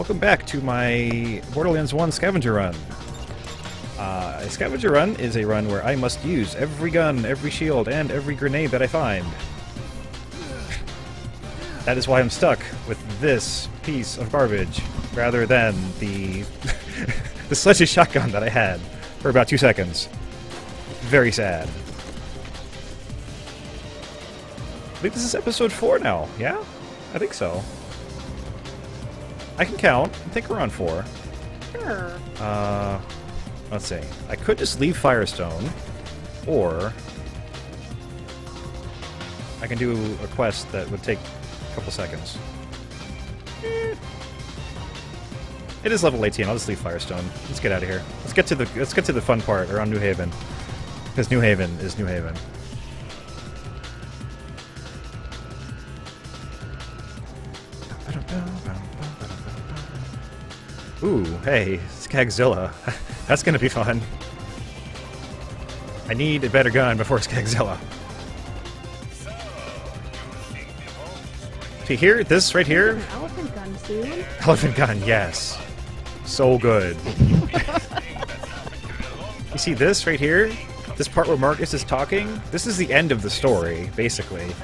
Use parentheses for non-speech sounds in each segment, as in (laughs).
Welcome back to my Borderlands 1 scavenger run. Uh, a scavenger run is a run where I must use every gun, every shield, and every grenade that I find. that is why I'm stuck with this piece of garbage, rather than the (laughs) the sledge shotgun that I had for about two seconds. Very sad. I think this is episode four now, yeah? I think so. I can count. I think we're on four. Sure. Uh, let's see. I could just leave Firestone, or I can do a quest that would take a couple seconds. Eh. It is level 18. I'll just leave Firestone. Let's get out of here. Let's get to the let's get to the fun part around New Haven, because New Haven is New Haven. Ooh, hey, Skagzilla. (laughs) That's gonna be fun. I need a better gun before Skagzilla. See here, this right here, elephant gun soon. elephant gun, yes, so good. you see this right here, this part where Marcus is talking. This is the end of the story, basically.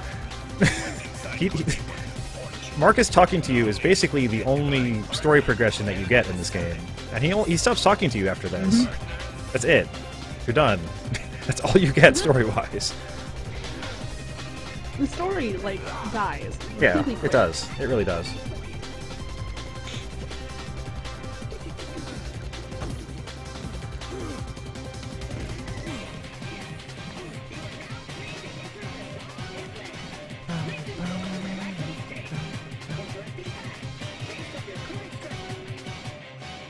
(laughs) he, he, Marcus talking to you is basically the only story progression that you get in this game, and he he stops talking to you after this. Mm-hmm. That's it. You're done. (laughs) That's all you get mm-hmm. story-wise. The story like dies. Yeah, it does. It really does.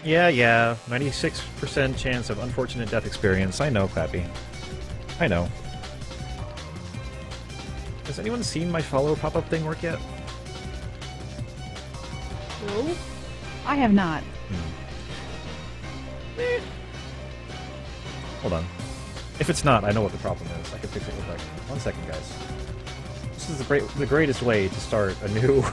Yeah, yeah. 96% chance of unfortunate death experience. I know, Clappy. I know. Has anyone seen my follow pop-up thing work yet? No. I have not. Hmm. Eh. Hold on. If it's not, I know what the problem is. I can fix it real quick. One second, guys. This is the, great, the greatest way to start a new...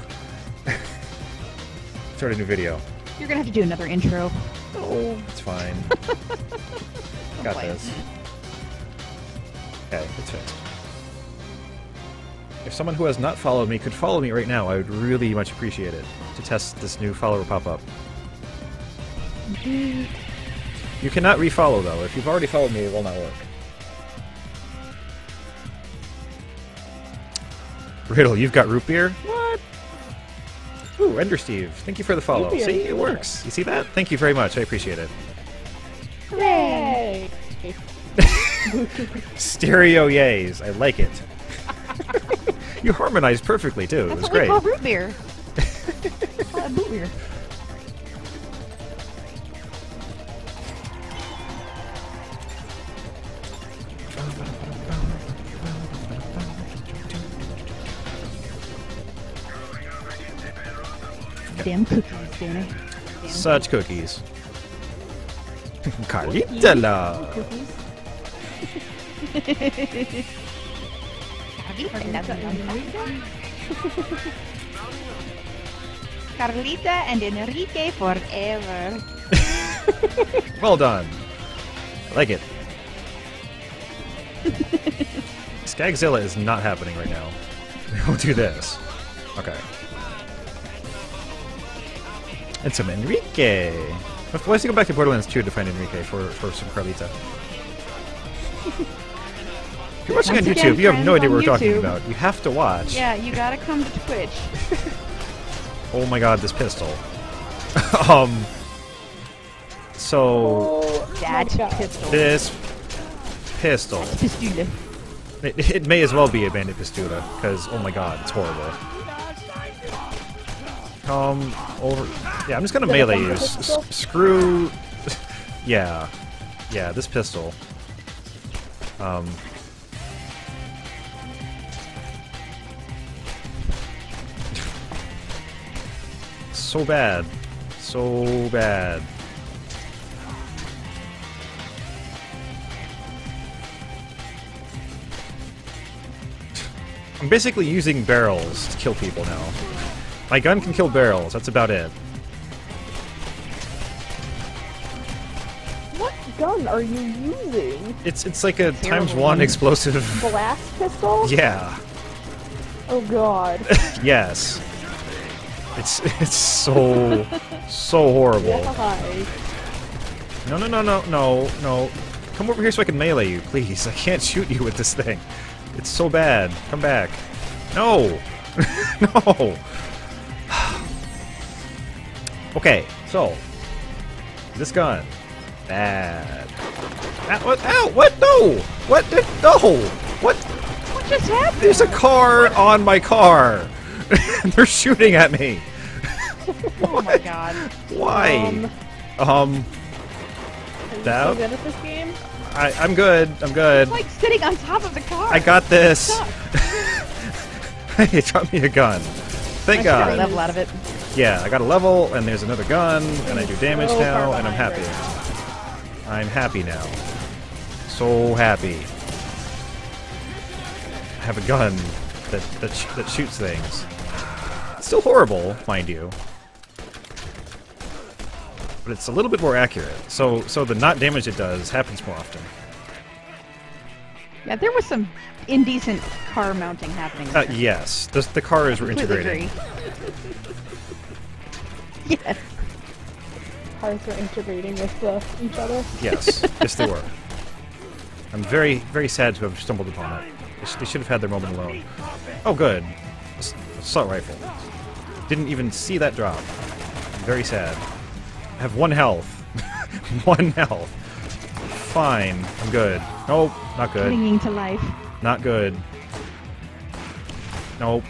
(laughs) start a new video. You're gonna have to do another intro. Oh, it's fine. (laughs) Got play. this. Okay, it's fixed. If someone who has not followed me could follow me right now, I would really much appreciate it to test this new follower pop-up. You cannot refollow though. If you've already followed me, it will not work. Riddle, you've got root beer? What? Ooh, Ender Steve, thank you for the follow. Root See, it yeah. works. You see that? Thank you very much. I appreciate it. Hooray! (laughs) Stereo yays. I like it. (laughs) you harmonized perfectly too. It was what we great. call root beer. (laughs) uh, boot beer. Damn cookies, Danny. Damn Such cookies. Carlita. Cookies. Carlita, I love Enrique? you. Carlita and Enrique forever. (laughs) Well done. I like it. (laughs) Skagzilla is not happening right now. (laughs) We'll do this. Okay. And some Enrique. Let's let's go back to Borderlands 2 to find Enrique for, for some Carlita. If you're watching Once on again, YouTube, you have no idea what we're on talking about. You have to watch. Yeah, you gotta come to Twitch. (laughs) Oh my god, this pistol. (laughs) um. So, Oh, Dad my pistol. this pistol. Pistule. It, it may as well be a Bandit Pistola, because, oh my god, it's horrible. Come over. Yeah, I'm just gonna melee you. Screw. (laughs) yeah. Yeah, this pistol. Um. (laughs) so bad. So bad. (laughs) I'm basically using barrels to kill people now. My gun can kill barrels, that's about it. What gun are you using? It's it's like a Terrible. times one explosive. Blast pistol? Yeah. Oh god. (laughs) yes. It's it's so so horrible. No no no no no no. Come over here so I can melee you, please. I can't shoot you with this thing. It's so bad. Come back. No. (laughs) no okay, so this gun. Bad. Ah, what? Ow! What? No! What? did- No! What? What just happened? There's a car on my car. (laughs) They're shooting at me. (laughs) Oh my god. Why? Um, Um, That- so good at this game? I, I'm good. I'm good. It's like sitting on top of the car. I got this. (laughs) Hey, drop me a gun. Thank I a God. level out of it. Yeah, I got a level, and there's another gun, and I do damage So now, and I'm happy. I'm happy now. So happy. I have a gun that that, sh that shoots things. It's still horrible, mind you. But it's a little bit more accurate. So so the not damage it does happens more often. Yeah, there was some indecent car mounting happening. Uh, yes, the, the cars were integrating. agree. Yes. Cars are integrating with uh, each other. Yes, (laughs) yes they were. I'm very, very sad to have stumbled upon it. They, sh- they should have had their moment alone. Oh, good. Ass- Assault rifle. Didn't even see that drop. I'm very sad. I have one health. (laughs) one health. Fine. I'm good. Nope, not good. Clinging to life. Not good. Nope.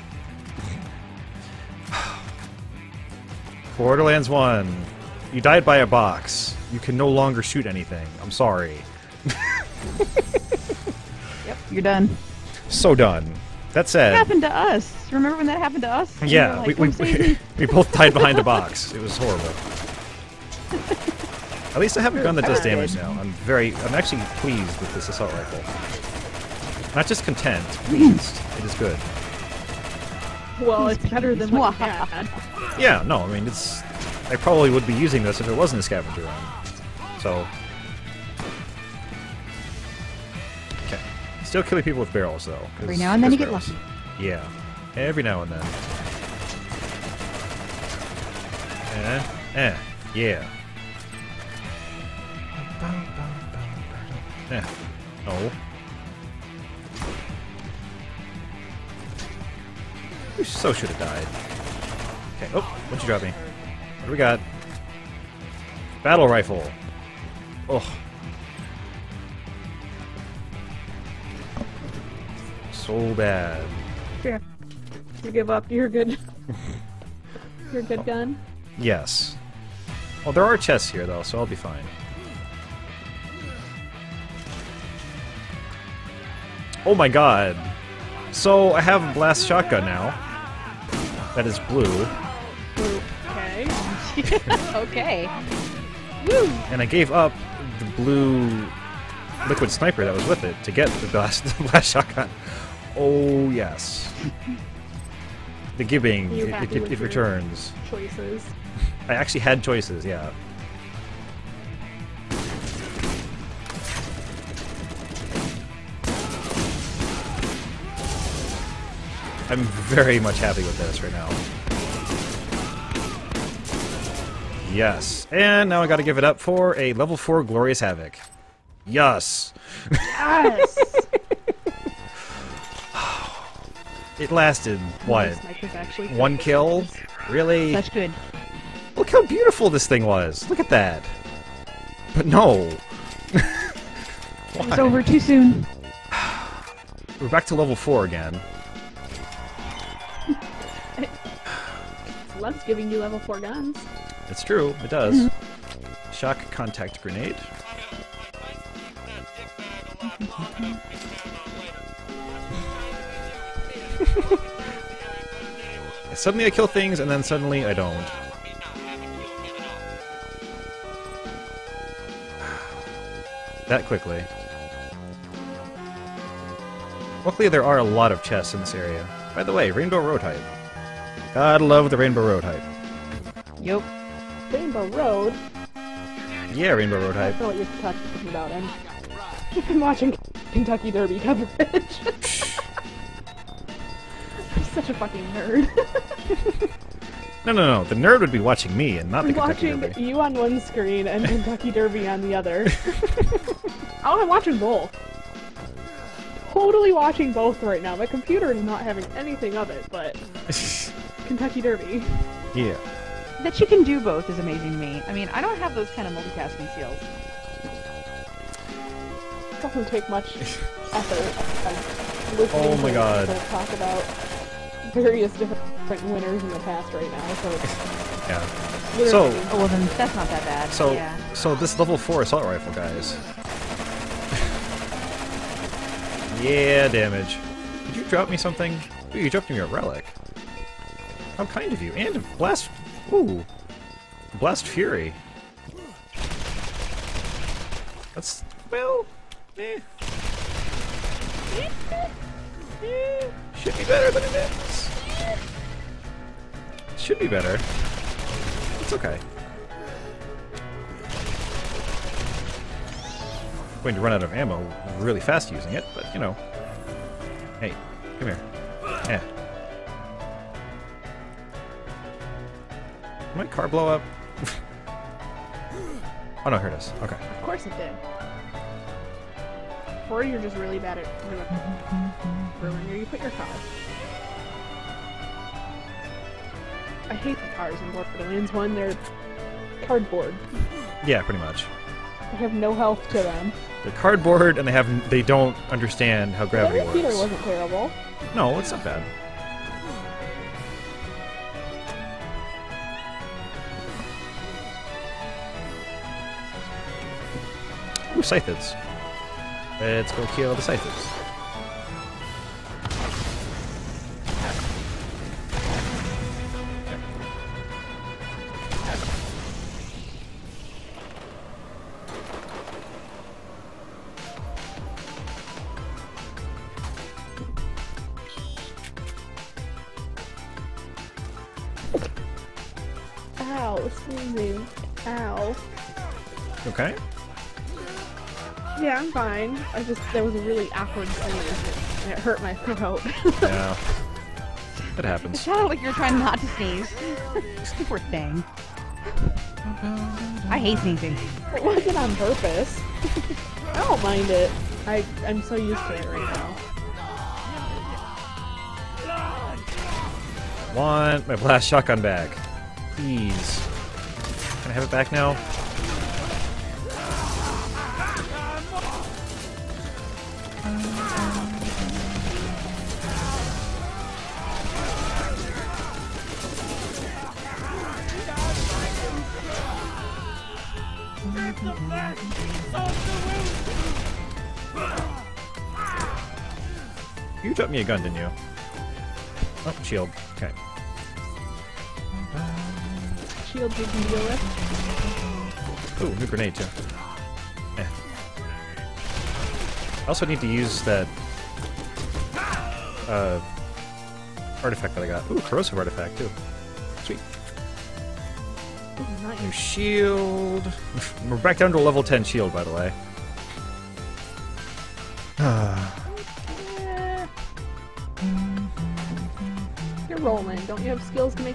Borderlands 1. You died by a box. You can no longer shoot anything. I'm sorry. Yep, you're done. So done. That It said, happened to us. Remember when that happened to us? Yeah, we, like, we, "Come (laughs) we both died behind a box. (laughs) It was horrible. At least I have a gun that does damage now. I'm very, I'm actually pleased with this assault rifle. Not just content, pleased. It is good. Well, it's better than what you (laughs) had. Yeah, no, I mean, it's. I probably would be using this if it wasn't a scavenger run. So. Okay. Still killing people with barrels, though. Every now and then you there's get barrels. lucky. Yeah. Every now and then. Eh, eh, yeah. Eh, no. You so should have died. Okay, oh, what'd you drop me? What do we got? Battle rifle. Oh. So bad. Here. You give up. You're good. (laughs) You're a good gun. Yes. Well, there are chests here, though, so I'll be fine. Oh my god. So, I have a blast shotgun now. That is blue. Okay. (laughs) okay. Woo! And I gave up the blue liquid sniper that was with it to get the blast, (laughs) the blast shotgun. Oh, yes. The giving, it, it, it returns. Choices. I actually had choices, yeah. I'm very much happy with this right now. Yes. And now I gotta give it up for a level 4 Glorious Havoc. Yes! Yes! (sighs) It lasted, what, one kill? Really? That's good. Look how beautiful this thing was. Look at that. But no. (laughs) It's over too soon. We're back to level 4 again. Love's giving you level 4 guns. It's true, it does. (laughs) Shock contact grenade. (laughs) suddenly I kill things, and then suddenly I don't. (sighs) That quickly. Luckily, there are a lot of chests in this area. By the way, Rainbow Road hype. Gotta love the Rainbow Road hype. Yup. Rainbow Road. Yeah, Rainbow Road I hype. don't know what you're talking about. I'm, I'm watching Kentucky Derby coverage. (laughs) I'm such a fucking nerd. No, no, no. The nerd would be watching me and not the I'm Kentucky watching Derby. you on one screen and Kentucky Derby on the other. (laughs) oh, I'm watching both. Totally watching both right now. My computer is not having anything of it, but (laughs) Kentucky Derby. yeah. That you can do both is amazing to me. I mean, I don't have those kind of multitasking skills. It doesn't take much (laughs) effort. I'm Oh my to God. people talk about various different winners in the past right now, so (laughs) Yeah. literally- So- Oh, well then, that's not that bad. So, yeah. so this level four assault rifle, guys. (laughs) yeah, damage. Did you drop me something? Ooh, you dropped me a relic. How kind of you. And blast. Ooh, blast fury. That's well, eh, Should be better than it is. Should be better. It's okay. going to run out of ammo really fast using it, but you know. Hey, come here. Yeah. Did my car blow up? (laughs) oh no, here it is. Okay. Of course it did. Or you're just really bad at ruining where you put your car. I hate the cars in Borderlands 1. They're cardboard. Yeah, pretty much. They have no health to them. They're cardboard and they have they don't understand how The gravity works. wasn't terrible. No, it's not bad. Ooh, Scythids. Let's go kill the Scythids. Ow, sneezing. Ow. Okay. Yeah, I'm fine. I just, there was a really awkward sneeze, and it hurt my (laughs) throat. Yeah. It happens. It happens. sounded like you're trying not to sneeze. (laughs) Poor thing. I hate sneezing. it wasn't on purpose. (laughs) I don't mind it. I, I'm so used to it right now. Want my blast shotgun back. Please. Can I have it back now? Me a gun, didn't you? Oh, shield. Okay. Shield you can deal with. Ooh, new grenade too. Eh. I also need to use that uh, artifact that I got. Ooh, corrosive artifact too. Sweet. Ooh, nice. New shield. (laughs) We're back down to a level 10 shield, by the way.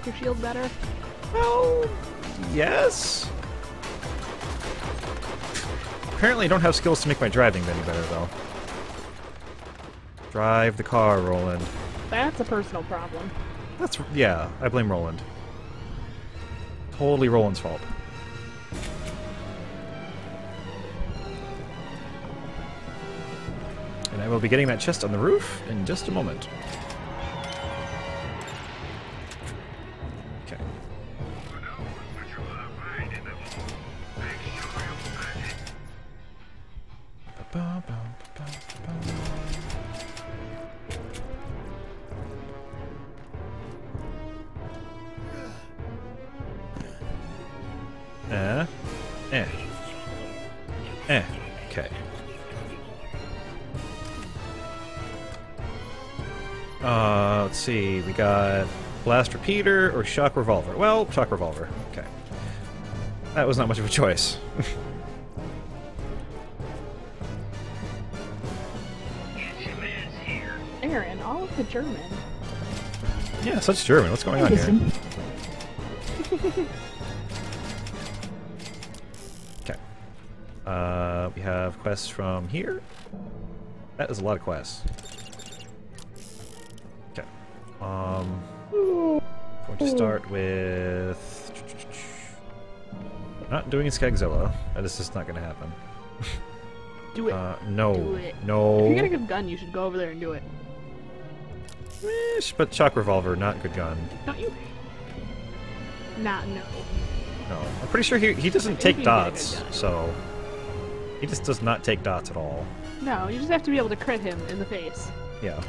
Your shield better? well, yes. Apparently, I don't have skills to make my driving any better, though. Drive the car, Roland. That's a personal problem. That's yeah. I blame Roland. Totally Roland's fault. And I will be getting that chest on the roof in just a moment. Eh. Eh. Eh. Okay. Uh, let's see. We got blast repeater or shock revolver. Well, shock revolver. Okay. That was not much of a choice. (laughs) such German. What's going on here? (laughs) Okay. Uh, we have quests from here. That is a lot of quests. Okay. Um, we're going to start with. Not doing Skagzilla. That is just not going to happen. Do it. Uh, no. Do it. No. if you get a good gun, you should go over there and do it. Eh, sh- but shock revolver, not good gun. Don't you? Not no. No, I'm pretty sure he he doesn't take you get a good dots, so he just does not take dots at all. No, you just have to be able to crit him in the face. Yeah.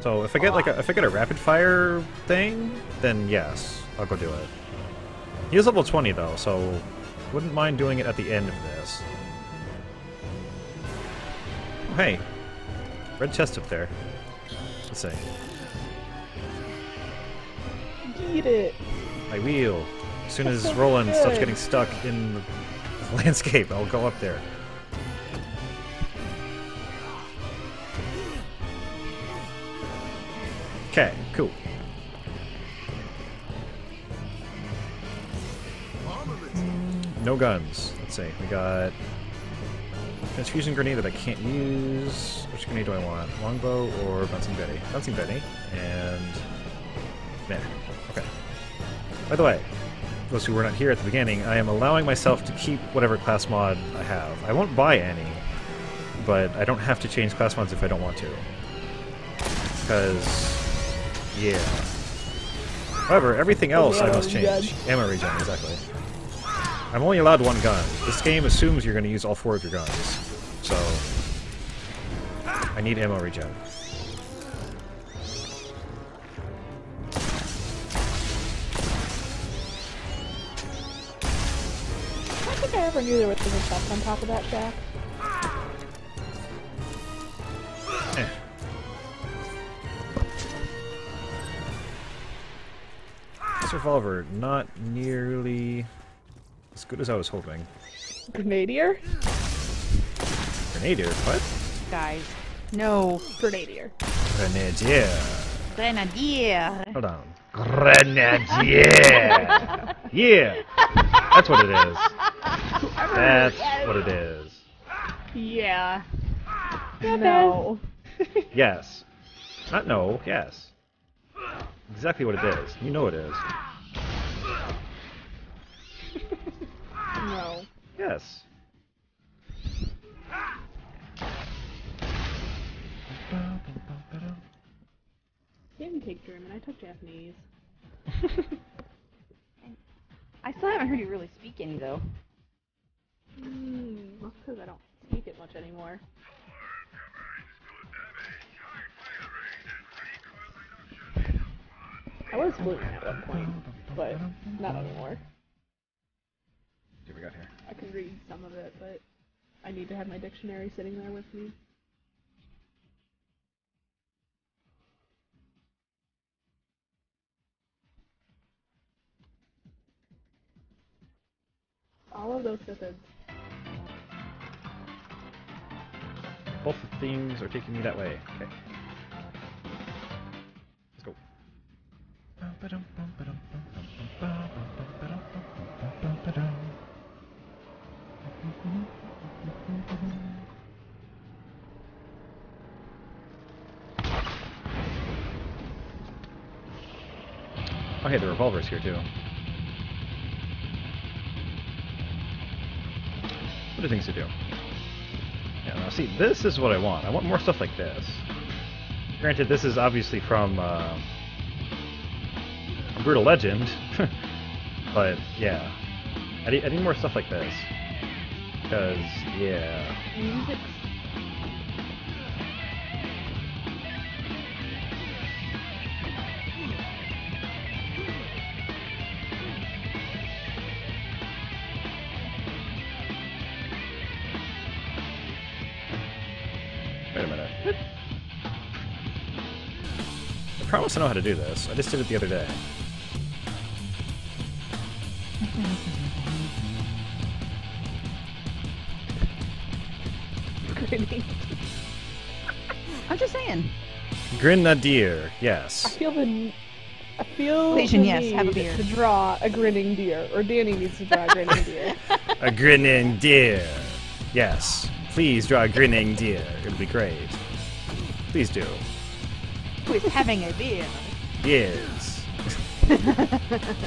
So if I get like a, if I get a rapid fire thing, then yes, I'll go do it. He is level 20 though, so wouldn't mind doing it at the end of this. Oh, hey, red chest up there. Let's see. Eat it. I will. As soon as Roland stops good. getting stuck in the (laughs) landscape, I'll go up there. Okay, cool. No guns. Let's see. We got transfusion grenade that I can't use. Which grenade do I want? Longbow or bouncing Betty? Bouncing Betty and meh. Okay. By the way, those who were not here at the beginning, I am allowing myself to keep whatever class mod I have. I won't buy any, but I don't have to change class mods if I don't want to. Because, yeah. However, everything oh, else I must change. Ammo regen, exactly. I'm only allowed one gun. This game assumes you're going to use all four of your guns, so I need ammo regen. I don't think I ever knew there was a chest on top of that shack. Eh. This revolver, not nearly as good as I was hoping. Grenadier? Grenadier, what? Guys. No. Grenadier. Grenadier. Grenadier. Hold on. Grenadier! (laughs) yeah! That's what it is. That's what it is. Yeah. No. (laughs) (laughs) Yes. Not no, yes. Exactly what it is. You know it is. no. Yes. Didn't take German, I took Japanese. (laughs) I still haven't heard you really speak any though. Mm, That's because I don't speak it much anymore. I was fluent at one point, but not anymore. What we got here? I can read some of it, but I need to have my dictionary sitting there with me. All of those methods. Both things are taking me that way. Okay. Let's go. Oh, the revolver's here too. What are things to do? See, this is what I want. I want more stuff like this. Granted, this is obviously from uh, Brutal Legend, (laughs) but yeah, I need, I need more stuff like this. Because, yeah. Promise I know how to do this. I just did it the other day. Grenade. (laughs) I'm just saying. Grenadier, I yes. feel the. I feel Station, the yes, need have a beer. to draw a grinning deer, or Danny needs to draw a grinning (laughs) deer. A grinning deer. Yes. Please draw a grinning deer. It'll be great. Please do. Who is having a beer? Yes. (laughs)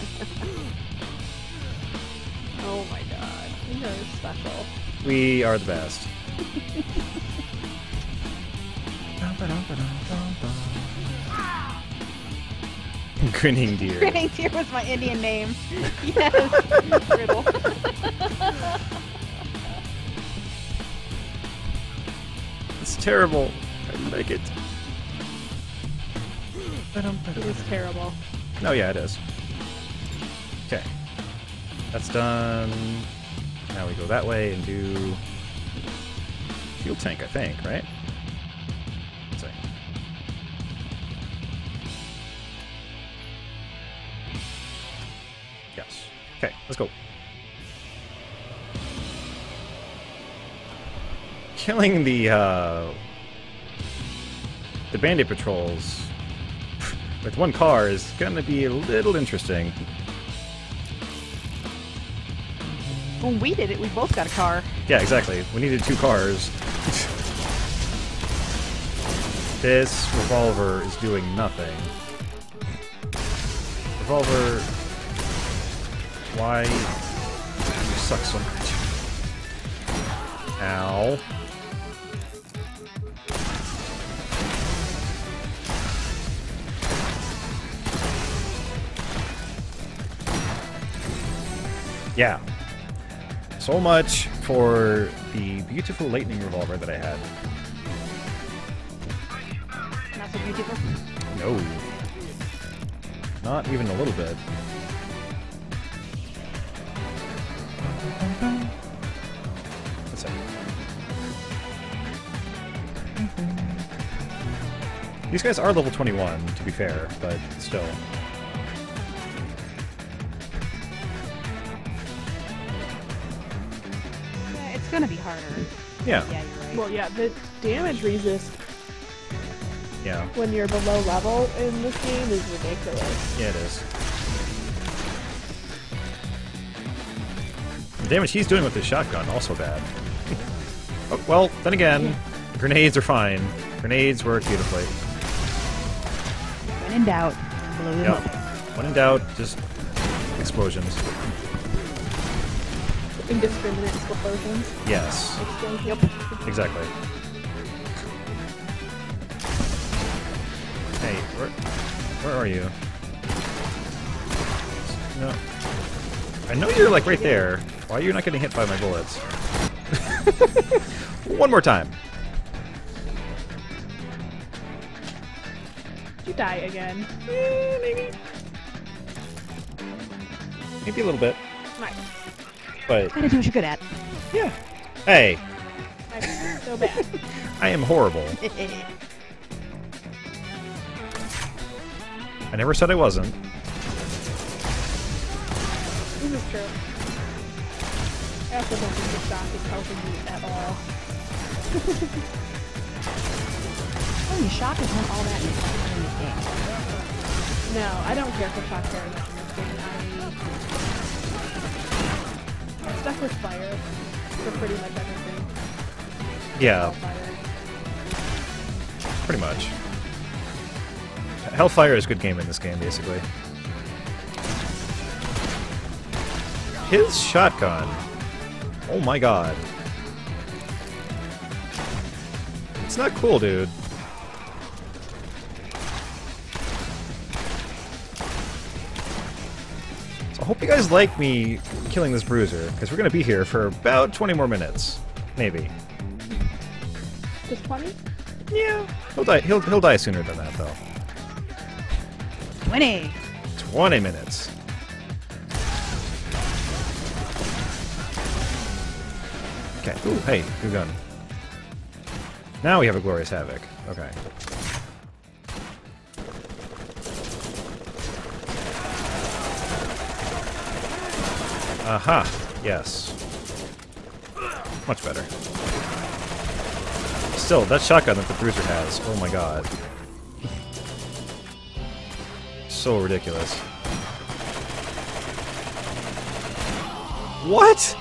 Oh my god, you are special. We are the best. (laughs) Grinning deer. Grinning Deer was my Indian name. Yes. (laughs) Riddle. It's terrible. I like it. It is terrible. Oh yeah, it is. Okay. That's done. Now we go that way and do fuel tank, I think, right? Let's see. Yes. Okay, let's go. Killing the uh, the bandit patrols with one car is gonna be a little interesting. When we did it, we both got a car. Yeah, exactly. We needed two cars. this revolver is doing nothing. Revolver, why you suck so much? Ow. Yeah. So much for the beautiful lightning revolver that I had. Not so beautiful. No. Not even a little bit. Let's see. These guys are level 21, to be fair, but still. Gonna be harder. Yeah, Yeah, you're right. Well, yeah, the damage resist yeah, when you're below level in this game is ridiculous. yeah, it is. The damage he's doing with his shotgun also bad. (laughs) oh, well, then again, grenades are fine. Grenades work beautifully. when in doubt, blow them Yep. up. When in doubt, just explosions. Indiscriminate explosions. Yes, Explosions. exactly. Hey, where, where are you? No. I know you're like right there. Why are you not getting hit by my bullets? (laughs) One more time. You die again. Eh, maybe. Maybe a little bit. But Gotta do what you're good at. yeah. Hey, Nice. So bad. (laughs) I am horrible. (laughs) I never said I wasn't. This is true. I also don't think the shock is helping me at all. Oh, your shock is not all that important in this game. No, I don't care for shock very much in this game. Stuck with fire for pretty much everything. Yeah, pretty much. Hellfire is a good game in this game, basically. His shotgun. Oh my god. It's not cool, dude. Hope you guys like me killing this bruiser, because we're going to be here for about 20 more minutes. Maybe. Just 20? Yeah. He'll die, he'll, he'll die sooner than that, though. 20. 20 minutes. Okay. Ooh, hey, good gun. Now we have a glorious havoc. Okay. Aha. Yes. Much better. Still, that shotgun that the bruiser has. Oh my god. so ridiculous. What?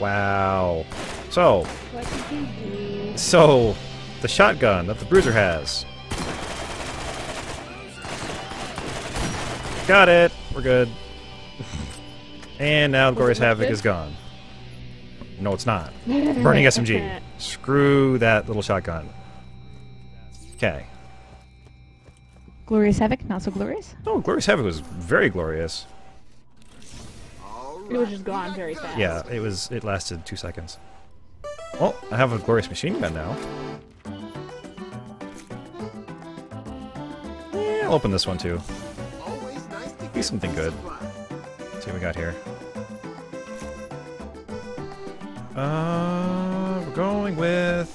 Wow. So, What did you do? so, the shotgun that the Bruiser has. Got it. We're good. And now Glorious Havoc is gone. No, it's not. Burning SMG. Screw that little shotgun. Okay. Glorious Havoc, not so glorious. Oh, Glorious Havoc was very glorious. It was just gone very fast. Yeah, it was. It lasted two seconds. Well, I have a glorious machine gun now. Yeah, I'll open this one too. Be something good. see what we got here. Uh, we're going with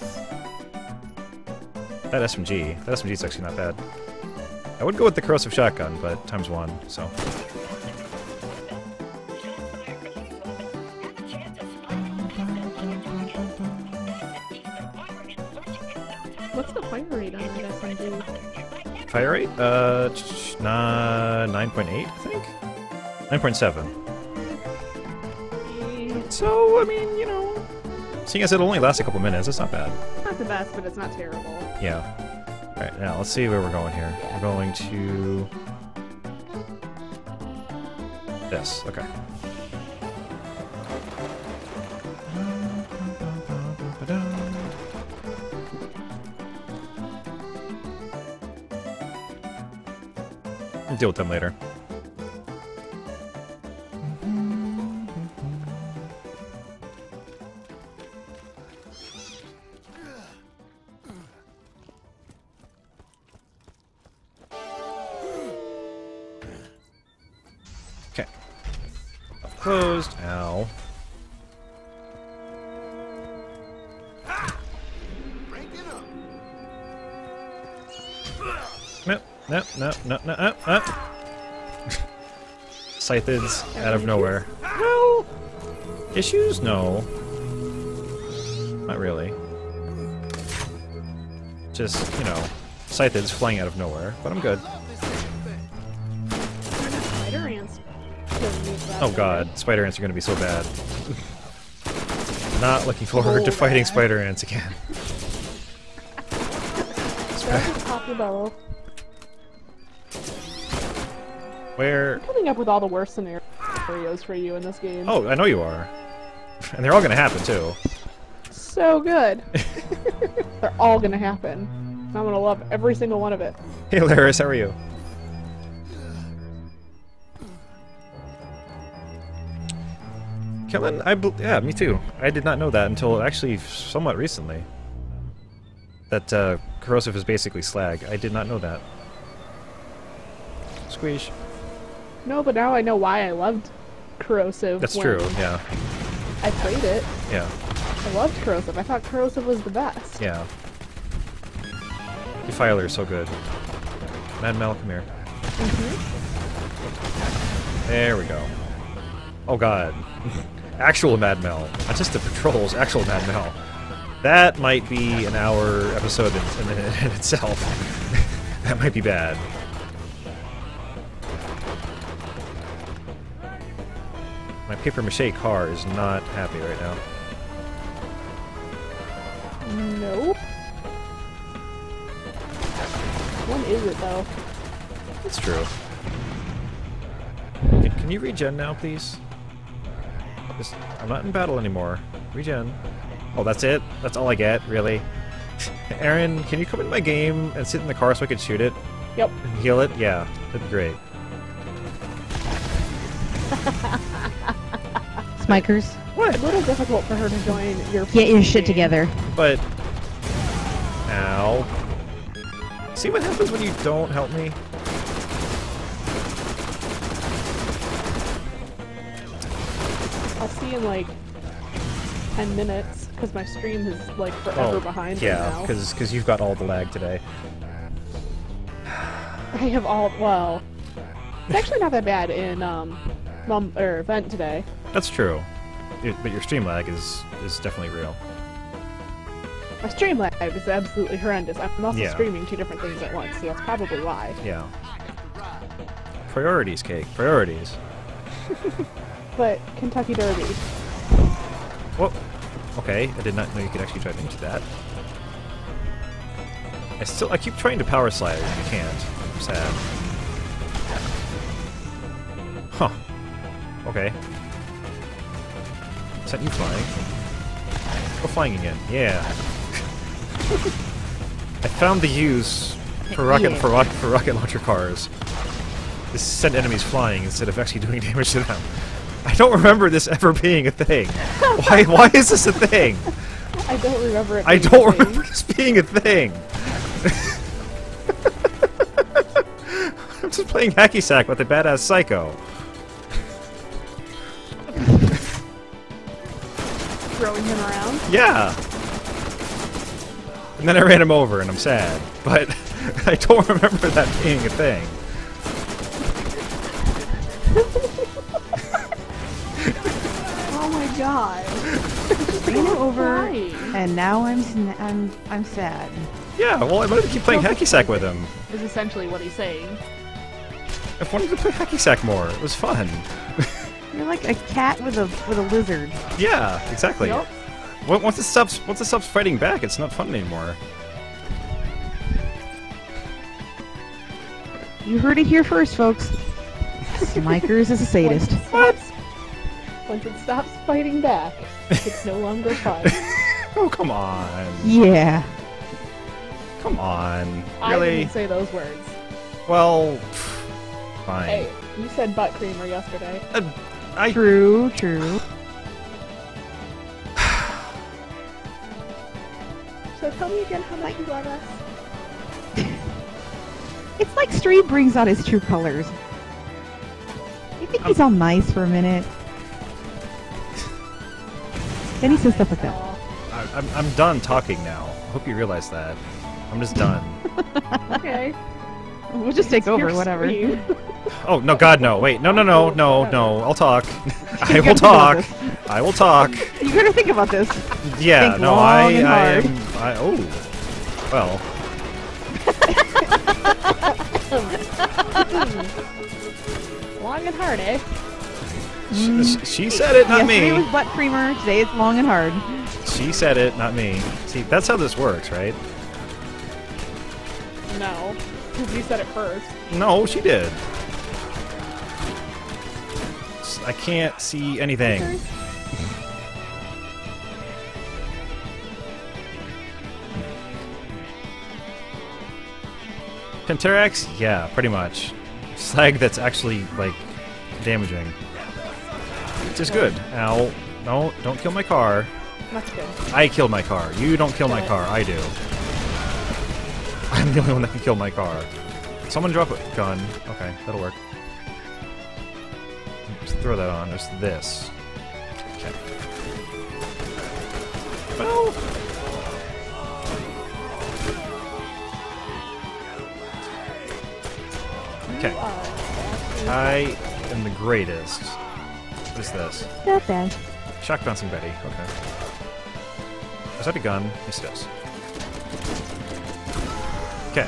that SMG. That SMG is actually not bad. I would go with the corrosive shotgun, but times one, so. What's the fire rate on that SMG? Fire rate? Uh, ch- nah, 9.8, I think? 9.7. So, I mean, seeing as it'll only lasts a couple minutes, it's not bad. Not the best, but it's not terrible. Yeah. Alright, now let's see where we're going here. We're going to... This, okay. Deal with them later. Closed. Ow. No, no, no, no, no, no, no. (laughs) Scythids out of nowhere. Well, issues? No. Not really. Just, you know, Scythids flying out of nowhere, but I'm good. Oh god, spider ants are gonna be so bad. Not looking forward to oh, fighting bad. spider ants again. Just pop your bellow. Where? Coming up with all the worst scenarios for you in this game. Oh, I know you are. And they're all gonna happen too. So good. (laughs) They're all gonna happen. I'm gonna love every single one of it. Hey Laris, how are you? Kellen, I bel yeah, me too. I did not know that until actually somewhat recently. That uh, corrosive is basically slag. I did not know that. Squeeze. No, but now I know why I loved corrosive. That's true. Yeah. I played it. Yeah. I loved corrosive. I thought corrosive was the best. Yeah. Defiler is so good. Mad Mel, come here. There we go. Oh god. (laughs) actual Mad Mel. Not just the patrols, actual Mad Mel. That might be an hour episode in, in, in itself. (laughs) that might be bad. My paper mache car is not happy right now. Nope. When is it though? It's true. Can, can you regen now, please? Just, I'm not in battle anymore. Regen. Oh, that's it? That's all I get? Really? (laughs) Aaron, can you come in my game and sit in the car so I can shoot it Yep. and heal it? Yeah, that'd be great. (laughs) Smikers, What? A little difficult for her to join your. get your shit game. together. But... Ow. See what happens when you don't help me? In like ten minutes because my stream is like forever behind Oh, yeah, right because you've got all the lag today. I have all well. It's actually not that bad in um, mum or event today. That's true. It, but your stream lag is is definitely real. My stream lag is absolutely horrendous. I'm also Yeah. streaming two different things at once, so that's probably why. Yeah. Priorities, cake. Priorities. (laughs) But Kentucky Derby. Whoa. Okay, I did not know you could actually drive into that. I still, I keep trying to power slide and you can't. I'm sad. Huh. Okay. That you flying? Go flying again. Yeah. (laughs) I found the use for rocket Yeah. for rocket for rocket launcher cars. Is send enemies flying instead of actually doing (laughs) damage to them. I don't remember this ever being a thing. Why? Why is this a thing? I don't remember it. I being a don't thing. remember this being a thing. I'm just playing hacky sack with a badass psycho. Throwing him around. Yeah. And then I ran him over, and I'm sad. But (laughs) I don't remember that being a thing. God. (laughs) Ran over, Crying. and now I'm sn- I'm I'm sad. Yeah, well, I wanted to keep playing hacky sack with him. Is essentially what he's saying. I wanted to play hacky sack more. It was fun. (laughs) You're like a cat with a with a lizard. Yeah, exactly. Yup. Wa- Once it stops, once it stops fighting back, it's not fun anymore. You heard it here first, folks. (laughs) Smikers is a sadist. Once it stops, once it stops fighting back, it's no longer fun. (laughs) Oh, come on. Yeah. Come on. I Really? didn't say those words. Well, pff, fine. Hey, you said butt creamer yesterday. Uh, I True. True. So tell me again how much you love us. (laughs) It's like Street brings out his true colors. You think he's all nice for a minute. Then he says stuff like that. Aw. I, I'm, I'm done talking now. I hope you realize that. I'm just done. (laughs) Okay. We'll just take over, whatever. oh no, God, no! Wait, no, no, no, no, no! I'll talk. (laughs) (laughs) I will talk. I will talk. You better think about this. Yeah, Think no, long I, I am. I, oh, well. Long and hard, eh? She, mm. she- she said it, not Yesterday me. was butt creamer. Today it's long and hard. She said it, not me. See, that's how this works, right? No. Because you said it first. No, she did. I can't see anything. Penterax? Yeah, pretty much. Slag that's actually, like, damaging. Which is good. Ow. No, don't kill my car. That's good. I killed my car. You don't kill my Good. car. I do. I'm the only one that can kill my car. Someone drop a gun. Okay, that'll work. Just throw that on. There's this. Okay. Well. Okay. I am the greatest. What is this? Not bad. Shock bouncing Betty. Okay. Is that a gun? Yes, it is. Okay.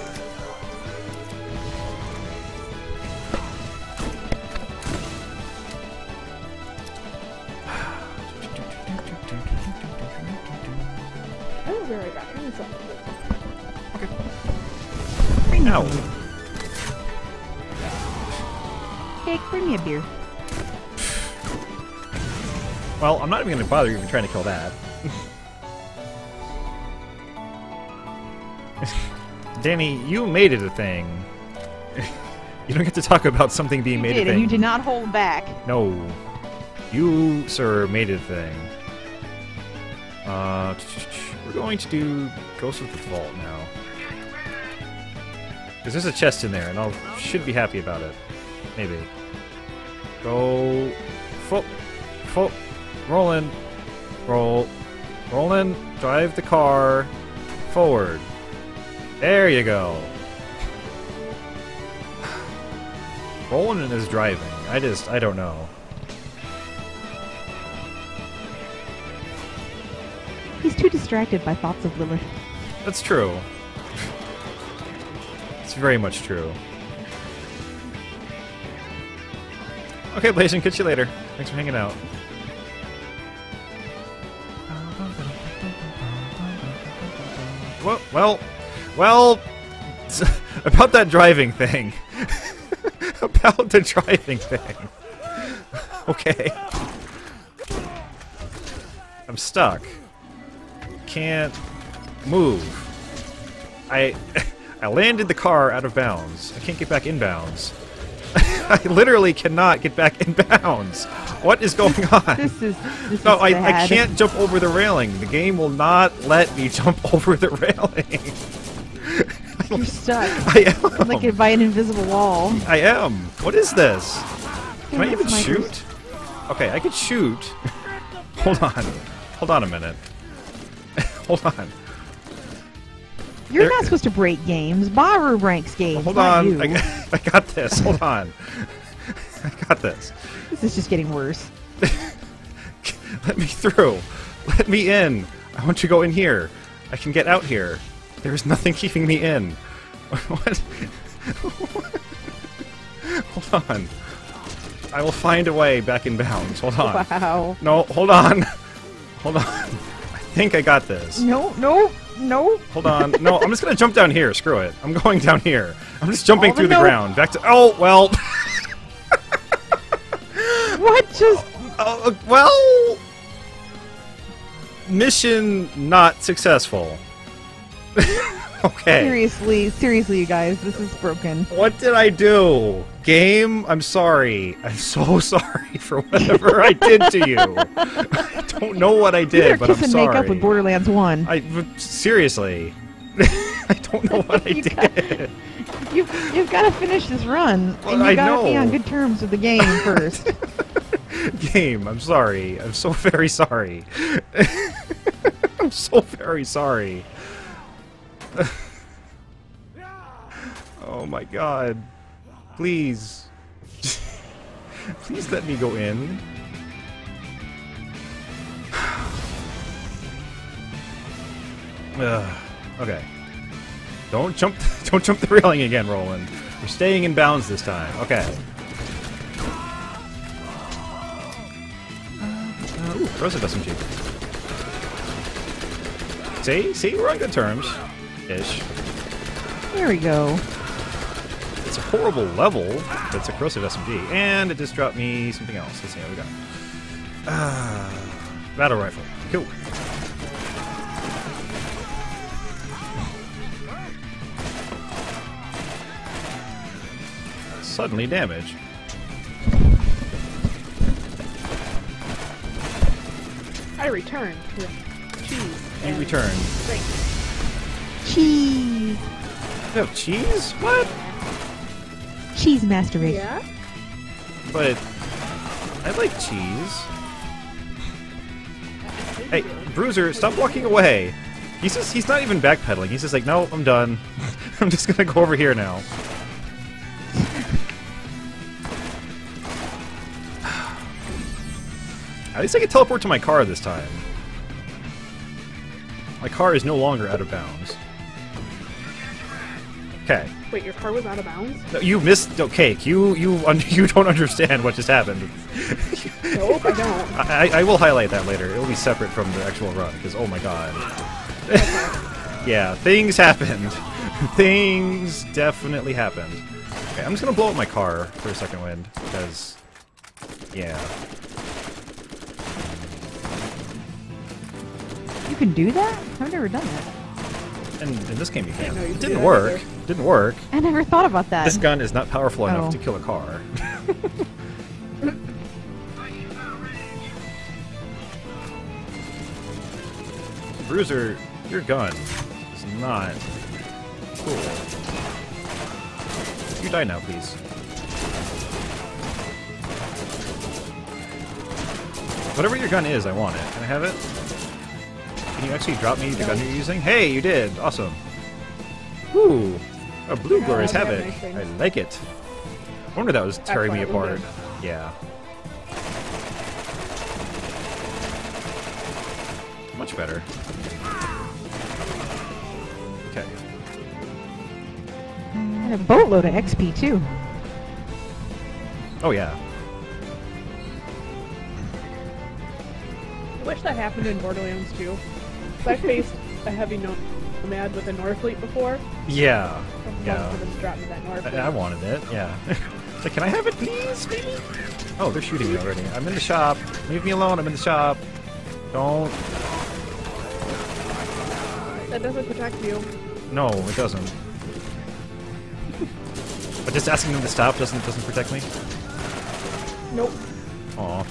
I will be right back. I need something to do. Ow. Cake, bring me a beer. Well, I'm not even going to bother even trying to kill that. (laughs) Danny, you made it a thing. (laughs) you don't get to talk about something being You made did, a thing. and you did not hold back. No. You, sir, made it a thing. Uh, we're going to do Ghost of the Vault now. Because there's a chest in there, and I should be happy about it. Maybe. Go. Foot. Foot. Rolling. Roll. Rolling. Drive the car. Forward. There you go. (sighs) Rolling is driving. I just, I don't know. He's too distracted by thoughts of Lilith. That's true. it's very much true. Okay, Blazing, catch you later. Thanks for hanging out. Well, well, well, (laughs) about that driving thing. (laughs) about the driving thing. (laughs) Okay. I'm stuck. Can't move. I I landed the car out of bounds. I can't get back in bounds. I literally cannot get back in bounds. What is going (laughs) on? This is this No, is I, I can't jump over the railing. The game will not let me (laughs) jump over the railing. You're stuck. (laughs) I am. like by an invisible wall. I am. What is this? Can I even shoot? Okay, I can shoot. Hold on. Hold on a minute. Hold on. You're There- not supposed to break games. Baru breaks games. Hold on. I, I got this. Hold on. I got this. This is just getting worse. (laughs) Let me through. Let me in. I want to go in here. I can get out here. There is nothing keeping me in. (laughs) What? (laughs) hold on. I will find a way back in bounds. Hold on. Wow. No, hold on. Hold on. I think I got this. No, no, no. Hold on. No, I'm just gonna jump down here. Screw it. I'm going down here. I'm just jumping All through the no- ground. Back to. Oh well. (gasps) What just? Oh, uh, well. Mission not successful. (laughs) okay. Seriously, seriously, you guys, this is broken. What did I do? Game, I'm sorry. I'm so (laughs) sorry for whatever I did to you. (laughs) I don't know what I did, but kiss I'm and sorry. make up with Borderlands One. I seriously. I don't know what I did. (laughs) You you've got to finish this run, and you I got to be on good terms with the game first. (laughs) Game, I'm sorry. I'm so very sorry. (laughs) I'm so very sorry. oh my god. Please. Please let me go in. (sighs) Ugh. Okay. Don't jump don't jump the railing again, Roland. We're staying in bounds this time. Okay. Uh, ooh, Rosa does some cheap. See? See? We're on good terms. Ish. there we go. It's a horrible level, but it's a corrosive SMG. And it just dropped me something else. Let's see how we got. Ah, battle rifle. Suddenly damage. I returned with cheese. You and return. drinks. Cheese, No cheese? What? cheese masturbation. Yeah? But I like cheese. Hey, Bruiser, stop walking away. He's just, he's not even backpedaling. He's just like, no, I'm done. (laughs) I'm just gonna go over here now. At least I can teleport to my car this time. My car is no longer out of bounds. Okay. Wait, your car was out of bounds? No, you missed. Cake. You you (laughs) you don't understand what just happened. Nope, I don't. (laughs) I, I will highlight that later. It'll be separate from the actual run because oh my god. (laughs) yeah, things happened. things definitely happened. Okay, I'm just gonna blow up my car for a second wind because yeah. Can do that? I've never done that. And in this game you can. It didn't do work. either. Didn't work. I never thought about that. This gun is not powerful enough Oh. to kill a car. (laughs) Bruiser, your gun is not cool. You die now, please. Whatever your gun is, I want it. Can I have it? Can you actually drop me the gun you're using? Hey, you did! Awesome. Ooh, a blue glorious havoc. I like it. I wonder that was tearing me apart. Yeah. Much better. Okay. And a boatload of XP too. Oh yeah. I wish that happened in Borderlands too. I faced a heavy nomad with a Norfleet before. Yeah. Yeah. going for them to drop me that I, I wanted it, yeah. (laughs) like, can I have it, please, maybe? Oh, they're shooting me already. I'm in the shop. Leave me alone. I'm in the shop. Don't. That doesn't protect you. No, it doesn't. but just asking them to stop doesn't doesn't protect me. Nope. Aw.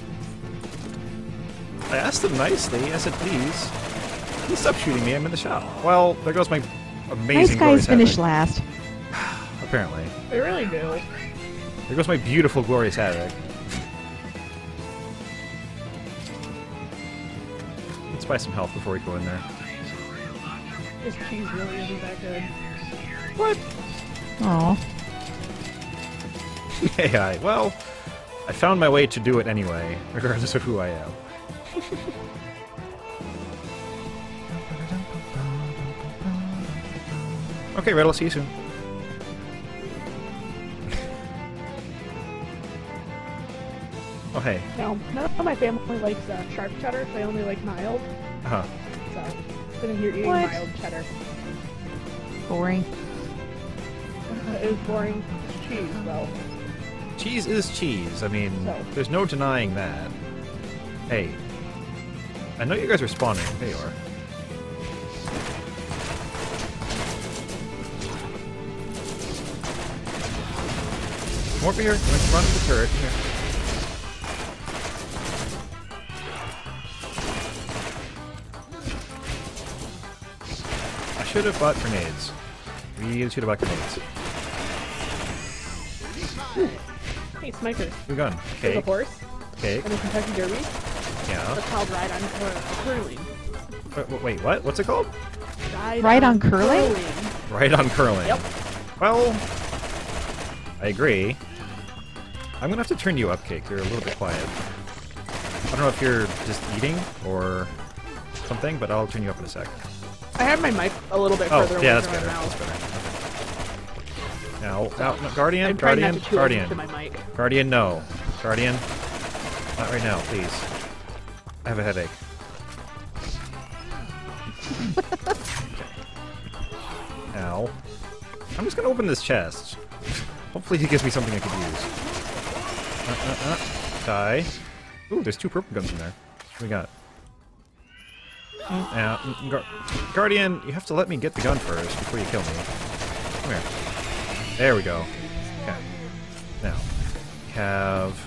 I asked them nicely. I said, please. Please stop shooting me. I'm in the shop. Well, there goes my amazing. Nice amazing guys glorious finish havoc. last. Apparently. They really do. There goes my beautiful glorious havoc. Let's buy some health before we go in there. This cheese really isn't that good. What? Aw. (laughs) AI. Well, I found my way to do it anyway, regardless of who I am. (laughs) okay, Red, I'll see you soon. oh, hey. No, none of my family likes uh, sharp cheddar. They only like mild. Uh-huh. So, sitting here eating What? mild cheddar. Boring. it was boring. It's cheese, though. Cheese is cheese. I mean, No. there's no denying that. Hey. I know you guys are spawning. There you are. Come over here. Let's run to the turret. Here. I should have bought grenades. We should have bought grenades. Hey, Smiker. New gun. There's a Cake. horse Cake. and a Kentucky Derby. Yeah. It's called Ride on Cur- Curling. Wait, wait, wait, what? What's it called? Ride, on curling? Right on curling. Yep. Well, I agree. I'm gonna have to turn you up, Cake. You're a little bit quiet. I don't know if you're just eating or something, but I'll turn you up in a sec. I have my mic a little bit Oh, further yeah, away from my mouth. That's better. Now, now, no, Guardian, I'm Guardian, not to Guardian, into my mic. Guardian, no, Guardian, not right now, please. I have a headache. (laughs) Ow. I'm just gonna open this chest. Hopefully he gives me something I could use. Uh, uh, uh. Die. Ooh, there's two purple guns in there. What we got? Guar- Guardian, you have to let me get the gun first before you kill me. Come here. There we go. Okay. Now, have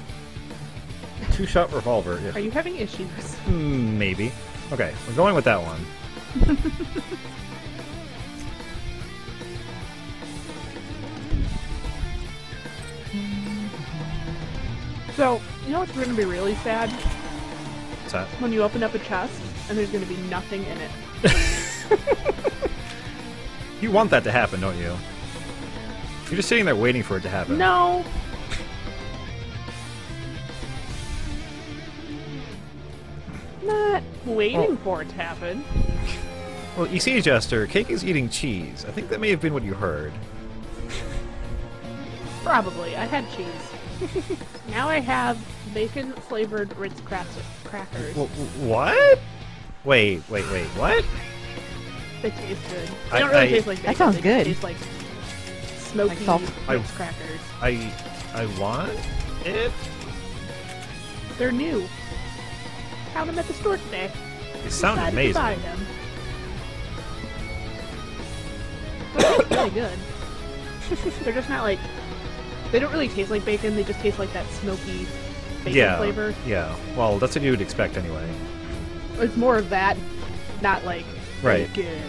two-shot revolver. If Are you having issues? Mm, maybe. Okay, we're going with that one. (laughs) So, you know what's going to be really sad? What's that? When you open up a chest and there's going to be nothing in it. (laughs) You want that to happen, don't you? You're just sitting there waiting for it to happen. No! Not waiting Oh. for it to happen. Well, you see, Jester, Cake is eating cheese. I think that may have been what you heard. Probably. I had cheese. Now I have bacon flavored Ritz crackers. Wh- wh- what? Wait, wait, wait, what? They taste good. They I- don't really I- taste like bacon. That sounds they good. Taste like smoky Like salt. Ritz I- crackers. I, I want it. They're new. Found them at the store today. They sound Decided to amazing. buy them. (coughs) They taste really good. They're just not like. They don't really taste like bacon. They just taste like that smoky bacon Yeah, flavor. yeah. Well, that's what you would expect anyway. It's more of that, not like Right. bacon.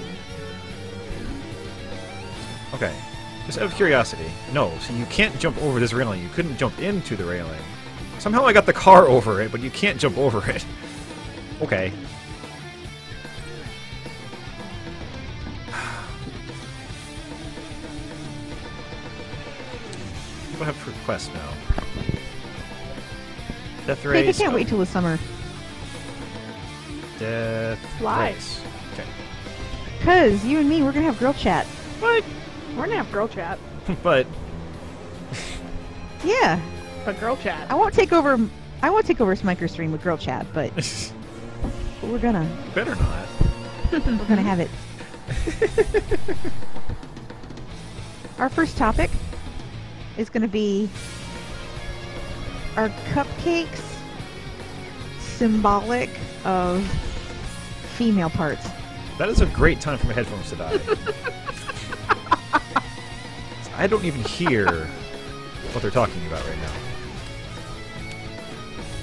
Okay. Just out of curiosity. No, so you can't jump over this railing. You couldn't jump into the railing. Somehow I got the car over it, but you can't jump over it. Okay. Quest now? Death Cake, I race. can't oh, wait till the summer. Death Why? race. Okay. Cause you and me, we're gonna have girl chat. What? We're gonna have girl chat, (laughs) but Yeah, but girl chat. I won't take over. I won't take over Smiker stream with girl chat, but but (laughs) we're gonna Better not. (laughs) we're gonna have it. Our first topic is gonna be are cupcakes symbolic of female parts? That is a great time for my headphones to die. (laughs) I don't even hear what they're talking about right now.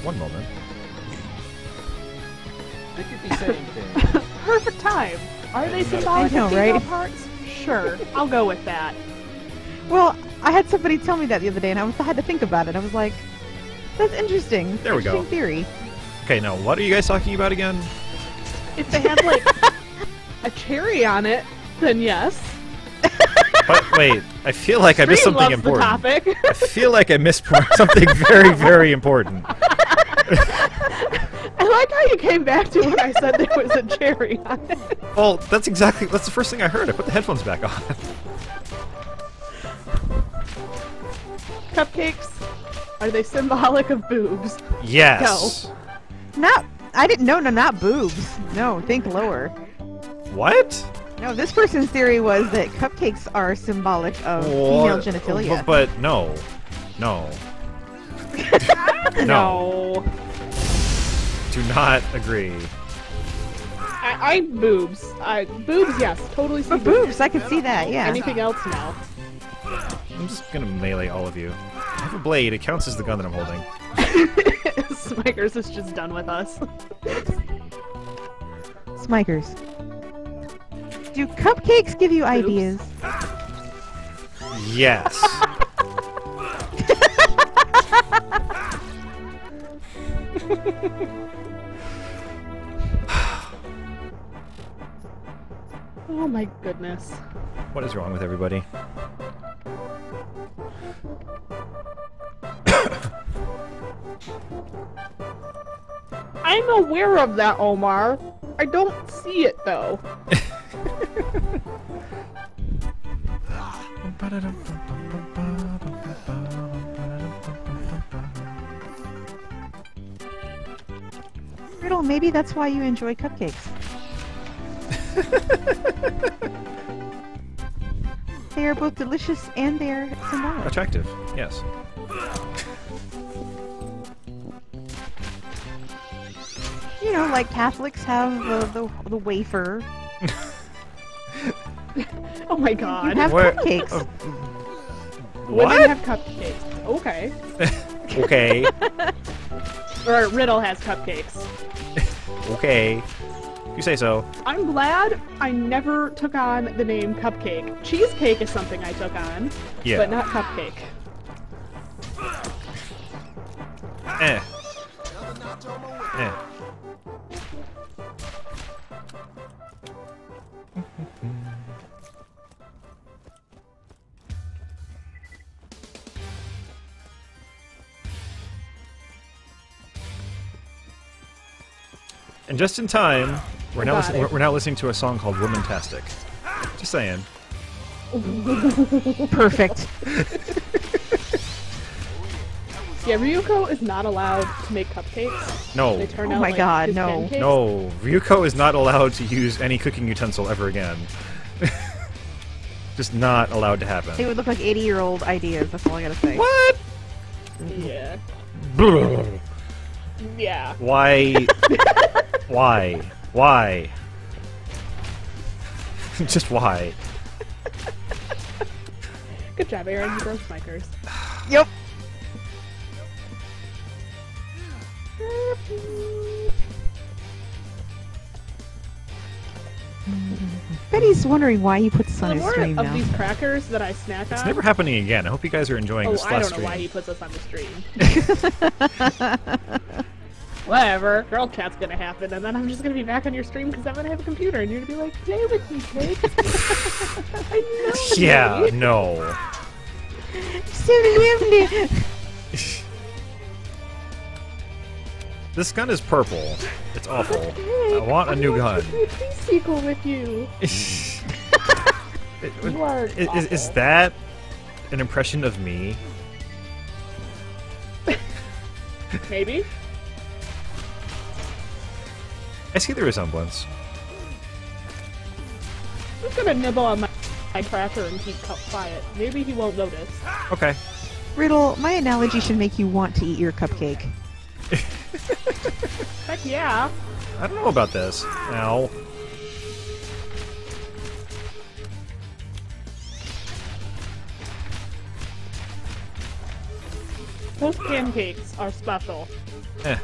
One moment. They could be saying (laughs) things. Perfect time. Are they symbolic know, of female right? parts? Sure, I'll go with that. Well, I had somebody tell me that the other day, and I, was, I had to think about it. I was like, "That's interesting." There we go. Theory. Okay, now what are you guys talking about again? If they had like (laughs) a cherry on it, then yes. But wait, I feel like I missed Stream something loves the important. topic. I feel like I missed (laughs) something very, very important. (laughs) I like how you came back to when I said there was a cherry on it. Well, that's exactly that's the first thing I heard. I put the headphones back on. Cupcakes, are they symbolic of boobs? yes. Not. I didn't. No, no, not boobs. No, think lower. What? No, this person's theory was that cupcakes are symbolic of female What? genitalia. But, but no, no, (laughs) no. Do not agree. I, I boobs. I boobs, yes, totally. See But boobs, I can see that. Yeah. Anything else? No. I'm just gonna melee all of you. I have a blade. It counts as the gun that I'm holding. (laughs) Smikers is just done with us. (laughs) Smikers. Do cupcakes give you ideas? Yes. (laughs) Oh my goodness. what is wrong with everybody? I'm aware of that, Omar. I don't see it though. Riddle, maybe that's why you enjoy cupcakes. (laughs) they are both delicious and they are symbolic. Attractive. Yes. You know, like Catholics have the, the, the wafer. (laughs) Oh my god. You god. have Where- cupcakes. uh, Women have cupcakes. Okay. (laughs) Okay. Or Riddle has cupcakes. Okay. You say so. I'm glad I never took on the name Cupcake. Cheesecake is something I took on, Yeah. but not Cupcake. Eh. Eh. And just in time, we're now Got listen- we're, we're now listening to a song called Woman "Womantastic." Just saying. (laughs) Perfect. (laughs) Yeah, Ryuko is not allowed to make cupcakes. No. They turn Oh out my like God, no. pancakes. No, Ryuko is not allowed to use any cooking utensil ever again. (laughs) Just not allowed to happen. It would look like 80 year old ideas, that's all I gotta say. What? Yeah. Yeah. Why? why? Why? (laughs) Just why? Good job, Aaron. You broke Smikers. Yep. Betty's wondering why he puts this on The his more stream of now. these crackers that I snack It's never happening again. I hope you guys are enjoying this. oh, this I last don't know why he puts us on the stream. (laughs) (laughs) Whatever. Girl chat's gonna happen, and then I'm just gonna be back on your stream because I'm gonna have a computer, and you're gonna be like, "Play with me, Cake." (laughs) I know. (laughs) Yeah, no. So lovely. (laughs) This gun is purple. It's awful. I want a new I gun. want to play a Pre-Sequel with you. It- You are is, is, is that an impression of me? Maybe. I see the resemblance. I'm just gonna nibble on my, my cracker and keep cu- quiet. Maybe he won't notice. Okay. Riddle, my analogy should make you want to eat your cupcake. (laughs) Heck yeah. I don't know about this. Ow. Those pancakes are special. Eh.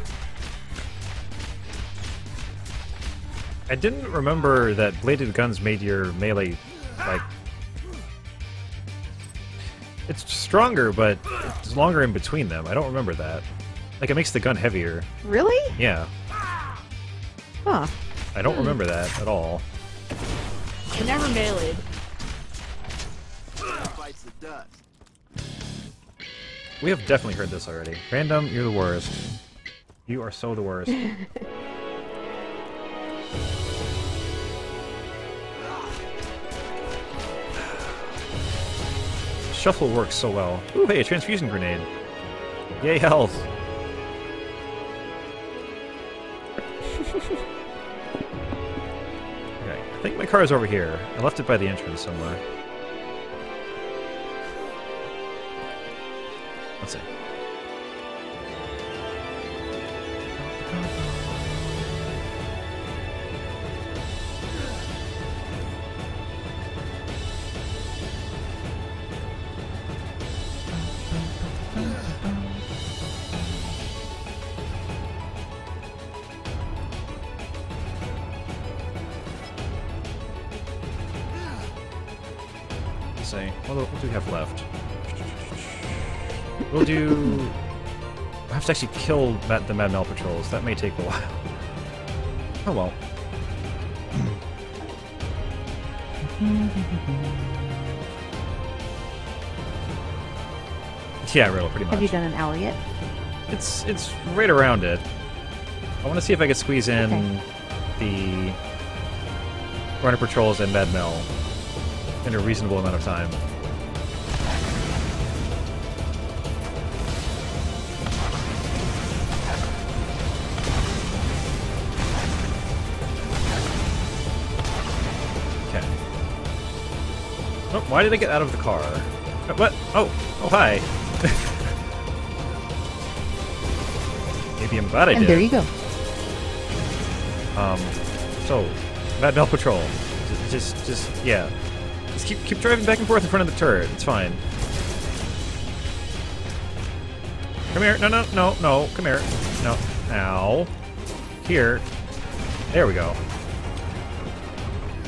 I didn't remember that bladed guns made your melee, like... It's stronger, but it's longer in between them. I don't remember that. Like, it makes the gun heavier. Really? Yeah. Huh. I don't remember that at all. I never meleeed. bites the dust. We have definitely heard this already. Random, you're the worst. You are so the worst. (laughs) Shuffle works so well. Ooh, hey, a transfusion grenade. Yay, health. (laughs) okay, I think my car is over here. I left it by the entrance somewhere. Let's see. Let's. What do what do we have left? We'll do. I have to actually kill the Mad Mel patrols. That may take a while. Oh well. yeah, Riddle, pretty much. Have you done an hour yet? It's it's right around it. I want to see if I could squeeze in Okay. the runner patrols and Mad Mel in a reasonable amount of time. Okay. Oh, why did I get out of the car? Uh, What? Oh, oh hi. (laughs) Maybe I'm glad I and did. there you go. Um, so, Mad Mel Patrol. Just, just, yeah. Just keep, keep driving back and forth in front of the turret. It's fine. Come here. No, no, no, no. Come here. No. Ow. Here. There we go.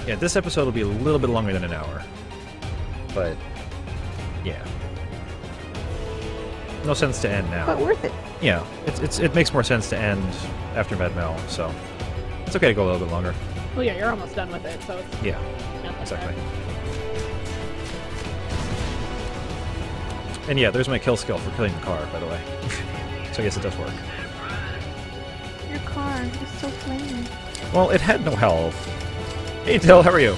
Yeah, this episode will be a little bit longer than an hour. But, yeah. No sense to end now. But worth it. Yeah, it's, it's, it makes more sense to end after Mad Mel, so it's okay to go a little bit longer. Well, yeah, you're almost done with it, so it's Yeah, exactly. bad. And yeah, there's my kill skill for killing the car, by the way. (laughs) so I guess it does work. Your car is so flaming. Well, it had no health. Hey, Dill, how are you?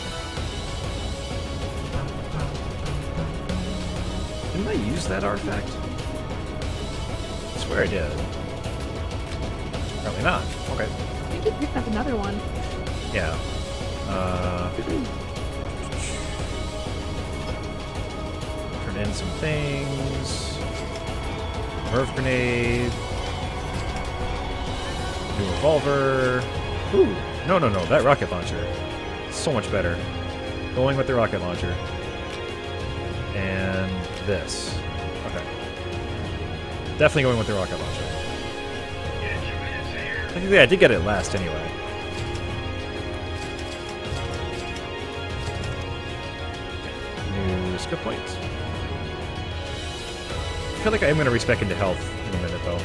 Didn't I use that artifact? I swear I did. Apparently not. Okay. I think you picked up another one. Yeah. Uh, (clears throat) in some things. Nerve grenade. New revolver. Ooh. No, no, no. That rocket launcher. So much better. Going with the rocket launcher. And this. Okay. Definitely going with the rocket launcher. Technically, I did get it last anyway. New skill points. I feel like I'm going to respec into health in a minute, though.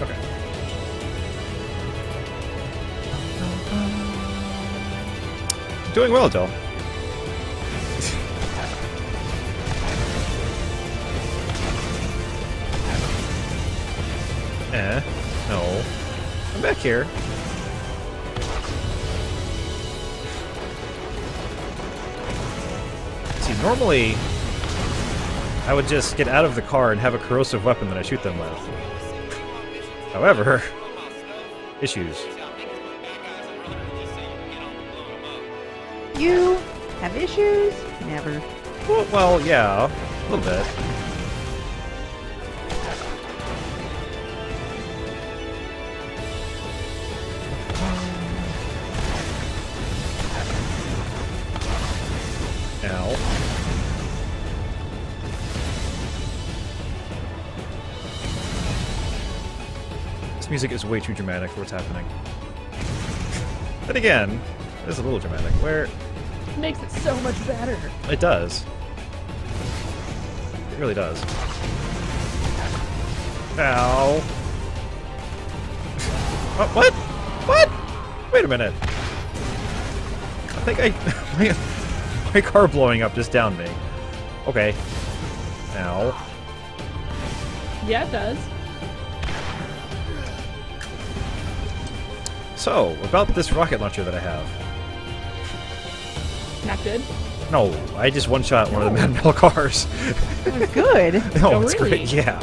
Okay. Doing well, Del. (laughs) eh? No. I'm back here. Normally... I would just get out of the car and have a corrosive weapon that I shoot them with. However, issues. You have issues? Never. Well, well, yeah, a little bit. Music is way too dramatic for what's happening. But again, it is a little dramatic. Where It makes it so much better. it does. It really does. Ow. Oh, what? What? Wait a minute. I think I... My, (laughs) my car blowing up just downed me. Okay. Ow. Yeah, it does. So, about this rocket launcher that I have. Not good. No, I just one-shot one of the Mad Metal cars. Good. (laughs) no, Oh, it's really? great. Yeah.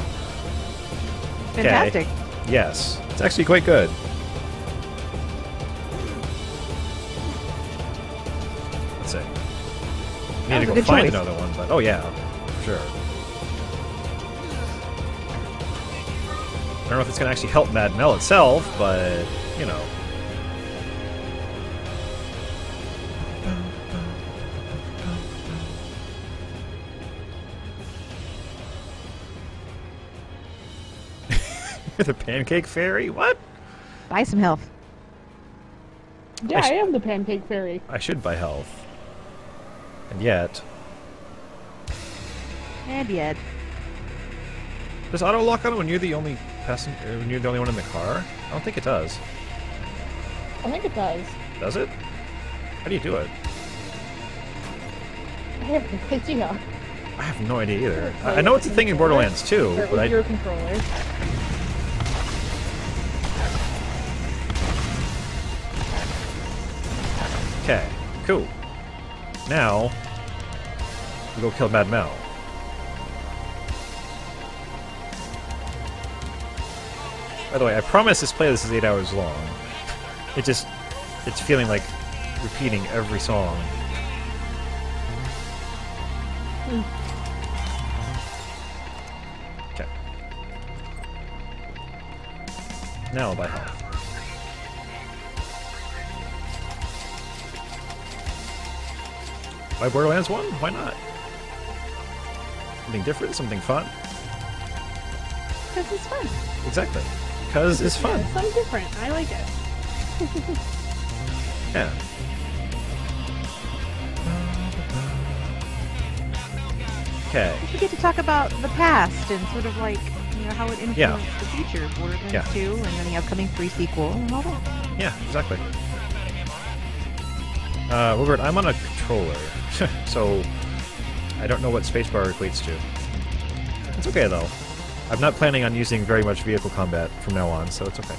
Fantastic. Yes. It's actually quite good. Let's see. I Need to go find choice. another one, but oh yeah, for sure. I don't know if it's going to actually help Mad Mel itself, but you know. (laughs) the pancake fairy? What? Buy some health. Yeah, sh- I am the pancake fairy. I should buy health. And yet, And yet. does auto lock on when you're the only passenger? Uh, when you're the only one in the car? I don't think it does. I think it does. Does it? How do you do it? I have no (laughs) idea. I have no idea either. I I know it's a thing in Borderlands 2, Start but with I your controller. Okay, cool. Now we go kill Mad Mel. By the way, I promise this playlist is eight hours long. It just it's feeling like repeating every song. Okay. Now buy health. Buy Borderlands 1? Why not? Something different, something fun. Because it's fun. Exactly. Because it's fun. Yeah, it's something different. I like it. (laughs) Yeah. Okay. We get to talk about the past and sort of like, you know, how it influenced Yeah. the future. Borderlands Yeah. 2 and then the upcoming Pre-Sequel and all that. Yeah, exactly. Uh, Wilbert, I'm on a controller, (laughs) so I don't know what spacebar equates to. It's okay though. I'm not planning on using very much vehicle combat from now on, so it's okay.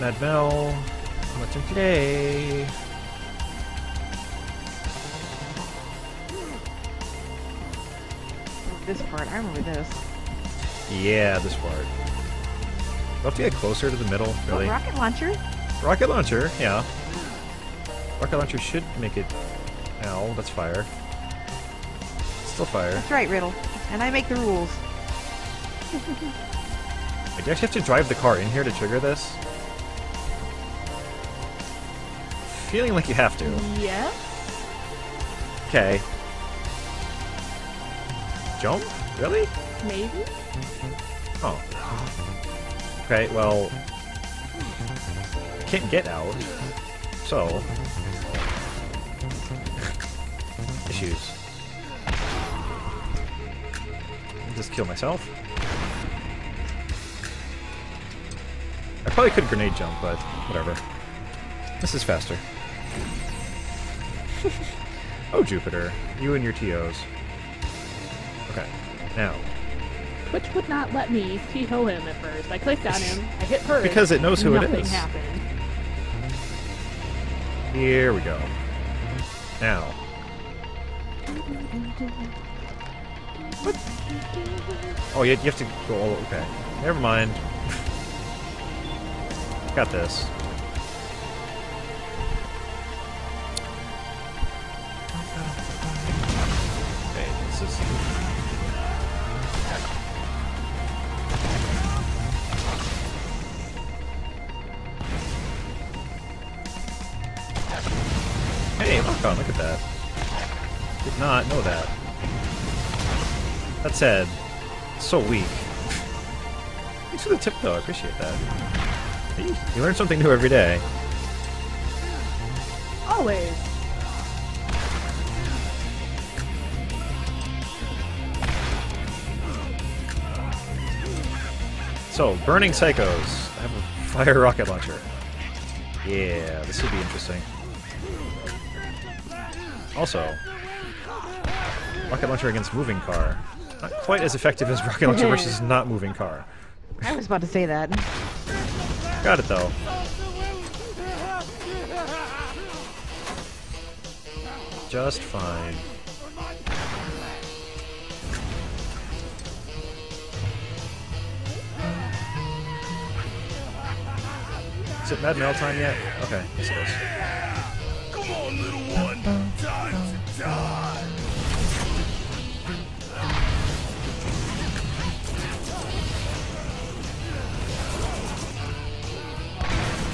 Mad Mel, what's in play? This part, I remember this. Yeah, this part. I have to get closer to the middle, Oh, really? rocket launcher. Rocket launcher, yeah. Rocket launcher should make it. Ow, that's fire. Still fire. That's right, Riddle. And I make the rules. Wait, do you actually have to drive the car in here to trigger this? Feeling like you have to. Yeah. Okay. Jump? Really? Maybe. Oh. Okay, well. Can't get out. So. Issues. Just kill myself. I probably could grenade jump, but whatever. This is faster. (laughs) oh, Jupiter. You and your TOs. Okay. Now. Which would not let me TO him at first. I clicked on him. I hit first. Because it knows who it is. nothing happened. Here we go. Now. Oh, you, you have to go all... the Okay. Never mind. (laughs) Got this. Know that. That said, so weak. Thanks for the tip, though. I appreciate that. Hey, You learn something new every day. Always. So, Burning Psychos. I have a fire (laughs) rocket launcher. Yeah, this would be interesting. Also, rocket launcher against moving car. Not quite as effective as rocket launcher (laughs) versus not moving car. I was about to say that. Got it though. Just fine. Is it Mad Mel time yet? Okay, yes it is.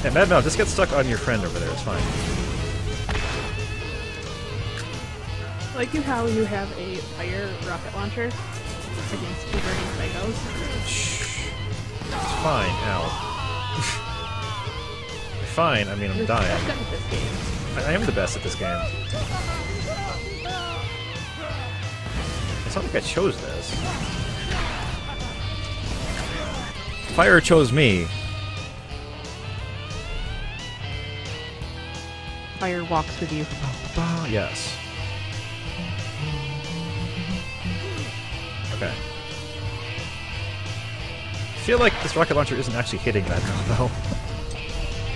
Yeah, Mad Mel, just get stuck on your friend over there, it's fine. I like you how you have a fire rocket launcher against two burning psychos. Shh. It's fine, ow. (laughs) fine, I mean I'm You're dying. so good this game. I I am the best at this game. It's not like I chose this. Fire chose me. Fire walks with you. Yes. Okay. I feel like this rocket launcher isn't actually hitting that (laughs) though.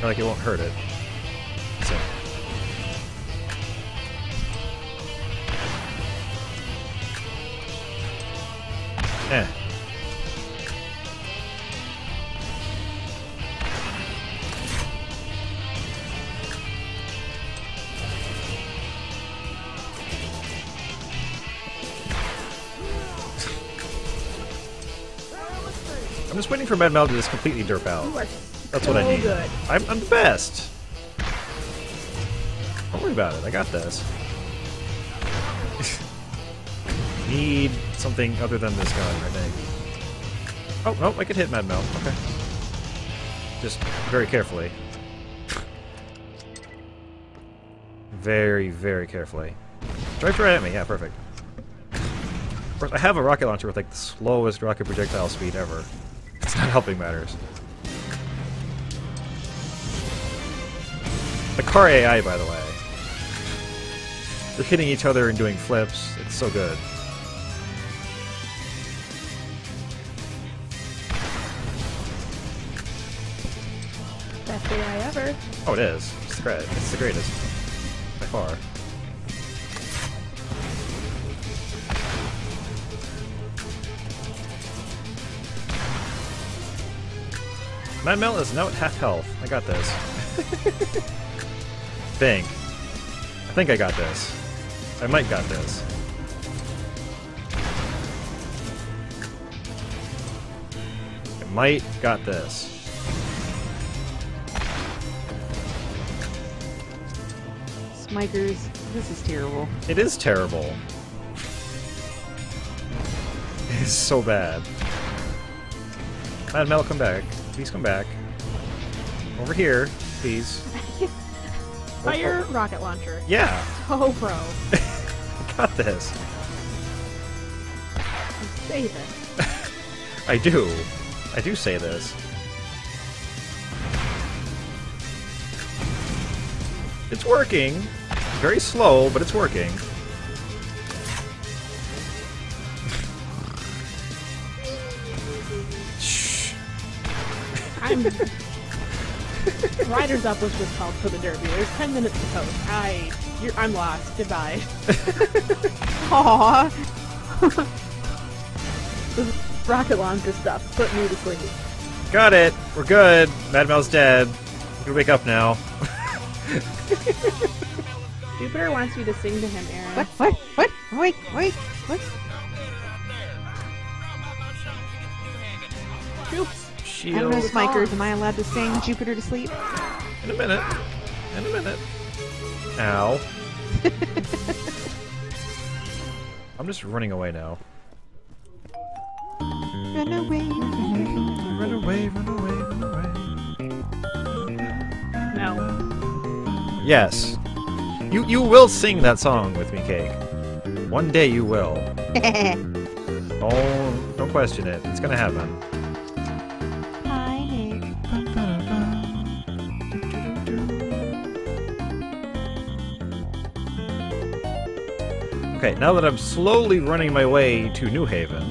or like it won't hurt it. So. Eh. For Mad Mel to just completely derp out. That's so what I need. good. I'm, I'm the best. Don't worry about it. I got this. (laughs) need something other than this gun, I think. Oh, no, I could hit Mad Mel. Okay. Just very carefully. Very, very carefully. Drive right at me. Yeah, perfect. Of course, I have a rocket launcher with like the slowest rocket projectile speed ever. It's not helping matters. The car AI, by the way. They're hitting each other and doing flips. It's so good. Best AI ever. Oh, it is. It's great. it's the greatest. By far. Mad Mel is now at half health. I got this. (laughs) Think. I think I got this. I might got this. I might got this. Smikers, this is terrible. It is terrible. It is so bad. Mad Mel, come back. Please come back. Over here, please. (laughs) Fire oh, oh. rocket launcher. Yeah, (laughs) oh, So pro. (laughs) I got this. Say this. I do. I do say this. It's working. Very slow, but it's working. (laughs) Riders Up was just called for the Derby. There's 10 minutes to post. I. You're, I'm lost. Goodbye. Aww. This is rocket launcher stuff. Put me to sleep. Got it. We're good. Mad Mel's dead. You can wake up now. (laughs) Jupiter wants you to sing to him, Aaron. What? What? What? Wait, wait, what? Oops. I don't know, Smikers. Am I allowed to sing Jupiter to sleep? In a minute. In a minute. Ow. (laughs) I'm just running away now. Run away, run Run away, run away, run away. No. Yes. You you will sing that song with me, Cake. One day you will. (laughs) away. Oh, don't question it. It's gonna happen. Okay, now that I'm slowly running my way to New Haven,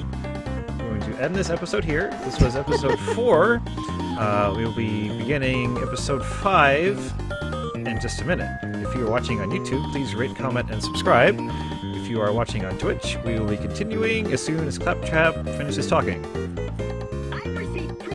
I'm going to end this episode here. This was episode (laughs) four. Uh, we will be beginning episode five in just a minute. If you are watching on YouTube, please rate, comment, and subscribe. If you are watching on Twitch, we will be continuing as soon as Claptrap finishes talking.